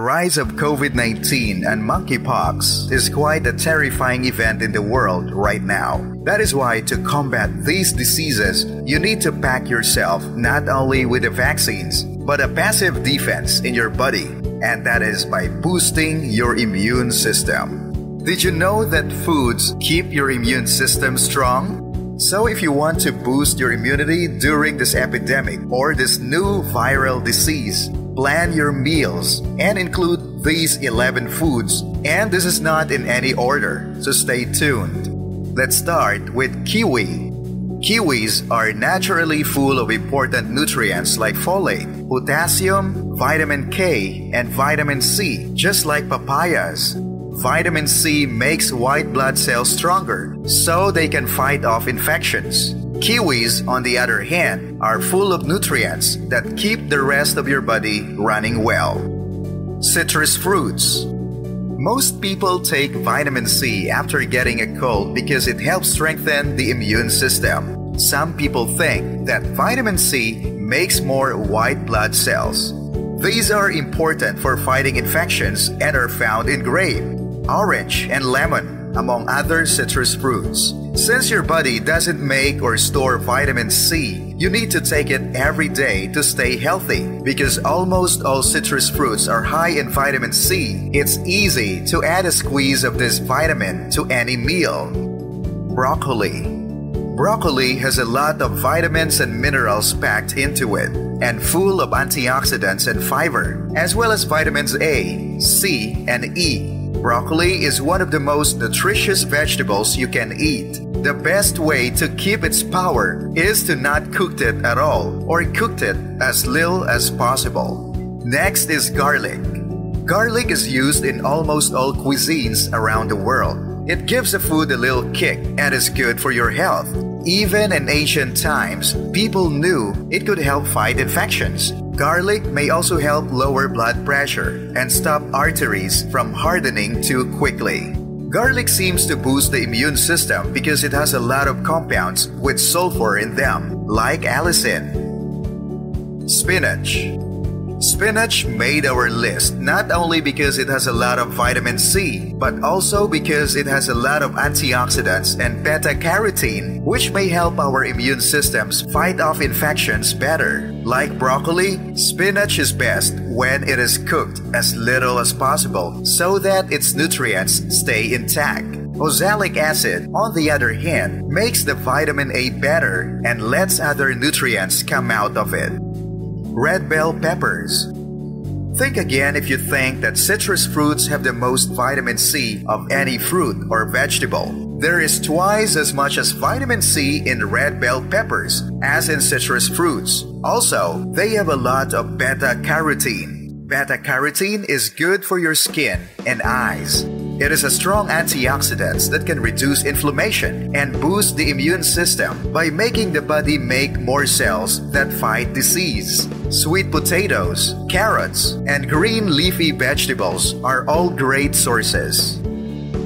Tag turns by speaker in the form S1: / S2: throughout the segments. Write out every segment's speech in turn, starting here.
S1: rise of COVID 19 and monkeypox is quite a terrifying event in the world right now. That is why, to combat these diseases, you need to pack yourself not only with the vaccines, but a passive defense in your body, and that is by boosting your immune system. Did you know that foods keep your immune system strong? So, if you want to boost your immunity during this epidemic or this new viral disease, plan your meals and include these 11 foods. And this is not in any order, so stay tuned. Let's start with kiwi. Kiwis are naturally full of important nutrients like folate, potassium, vitamin K, and vitamin C, just like papayas. Vitamin C makes white blood cells stronger so they can fight off infections. Kiwis, on the other hand, are full of nutrients that keep the rest of your body running well. Citrus fruits. Most people take vitamin C after getting a cold because it helps strengthen the immune system. Some people think that vitamin C makes more white blood cells. These are important for fighting infections and are found in grape, orange, and lemon, among other citrus fruits. Since your body doesn't make or store vitamin C, you need to take it every day to stay healthy. Because almost all citrus fruits are high in vitamin C, it's easy to add a squeeze of this vitamin to any meal. Broccoli. Broccoli has a lot of vitamins and minerals packed into it and full of antioxidants and fiber, as well as vitamins A, C, and E. Broccoli is one of the most nutritious vegetables you can eat. The best way to keep its power is to not cook it at all or cook it as little as possible. Next is garlic. Garlic is used in almost all cuisines around the world. It gives the food a little kick and is good for your health. Even in ancient times, people knew it could help fight infections. Garlic may also help lower blood pressure and stop arteries from hardening too quickly. Garlic seems to boost the immune system because it has a lot of compounds with sulfur in them, like allicin. Spinach. Spinach made our list not only because it has a lot of vitamin C, but also because it has a lot of antioxidants and beta carotene, which may help our immune systems fight off infections better. Like broccoli, spinach is best when it is cooked as little as possible so that its nutrients stay intact. Oxalic acid, on the other hand, makes the vitamin A better and lets other nutrients come out of it. Red bell peppers. Think again if you think that citrus fruits have the most vitamin C of any fruit or vegetable. There is twice as much as vitamin C in red bell peppers as in citrus fruits. Also, they have a lot of beta carotene. Beta carotene is good for your skin and eyes. It is a strong antioxidant that can reduce inflammation and boost the immune system by making the body make more cells that fight disease. Sweet potatoes, carrots, and green leafy vegetables are all great sources.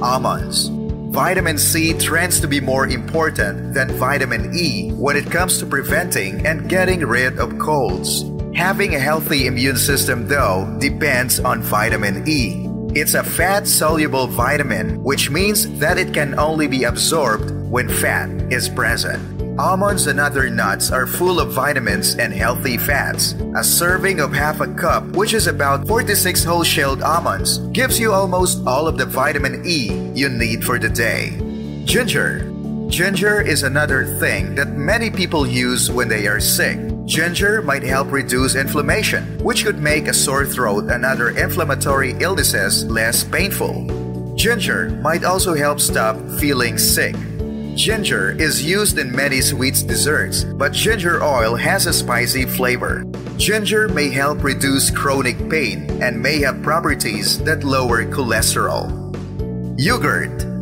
S1: Almonds. Vitamin C trends to be more important than vitamin E when it comes to preventing and getting rid of colds. Having a healthy immune system, though, depends on vitamin E. It's a fat soluble vitamin, which means that it can only be absorbed when fat is present. Almonds and other nuts are full of vitamins and healthy fats. A serving of half a cup, which is about 46 whole shelled almonds, gives you almost all of the vitamin E you need for the day. Ginger. Ginger is another thing that many people use when they are sick. Ginger might help reduce inflammation, which could make a sore throat and other inflammatory illnesses less painful. Ginger might also help stop feeling sick. Ginger is used in many sweets desserts, but ginger oil has a spicy flavor. Ginger may help reduce chronic pain and may have properties that lower cholesterol. Yogurt.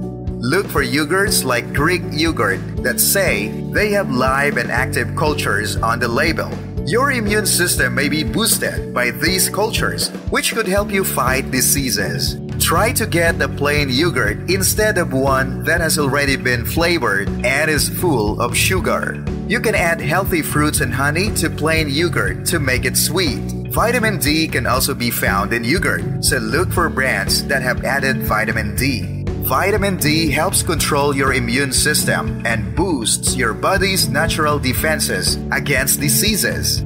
S1: Look for yogurts like Greek yogurt that say they have live and active cultures on the label. Your immune system may be boosted by these cultures, which could help you fight diseases. Try to get the plain yogurt instead of one that has already been flavored and is full of sugar. You can add healthy fruits and honey to plain yogurt to make it sweet. Vitamin D can also be found in yogurt, so look for brands that have added vitamin D. Vitamin D helps control your immune system and boosts your body's natural defenses against diseases.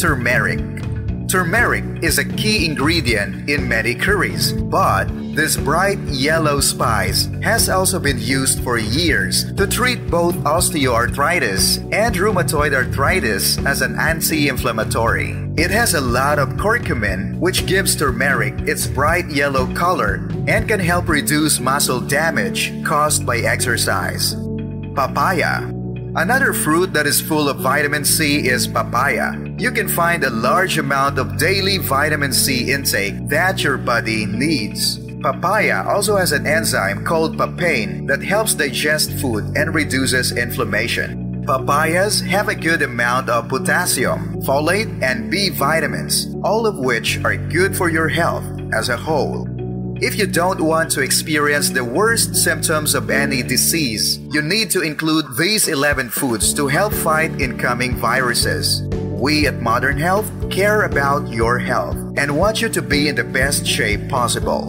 S1: Turmeric Turmeric is a key ingredient in many curries, but this bright yellow spice has also been used for years to treat both osteoarthritis and rheumatoid arthritis as an anti-inflammatory. It has a lot of curcumin, which gives turmeric its bright yellow color and can help reduce muscle damage caused by exercise. Papaya Another fruit that is full of vitamin C is papaya. You can find a large amount of daily vitamin C intake that your body needs. Papaya also has an enzyme called papain that helps digest food and reduces inflammation. Papayas have a good amount of potassium, folate, and B vitamins, all of which are good for your health as a whole. If you don't want to experience the worst symptoms of any disease, you need to include these 11 foods to help fight incoming viruses. We at Modern Health care about your health and want you to be in the best shape possible.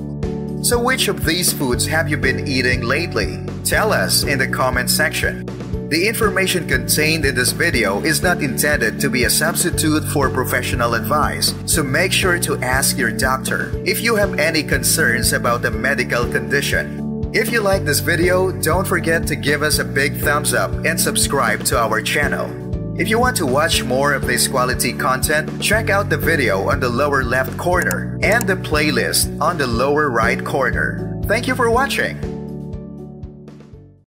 S1: So, which of these foods have you been eating lately? Tell us in the comment section. The information contained in this video is not intended to be a substitute for professional advice, so make sure to ask your doctor if you have any concerns about a medical condition. If you like this video, don't forget to give us a big thumbs up and subscribe to our channel. If you want to watch more of this quality content, check out the video on the lower left corner and the playlist on the lower right corner. Thank you for watching.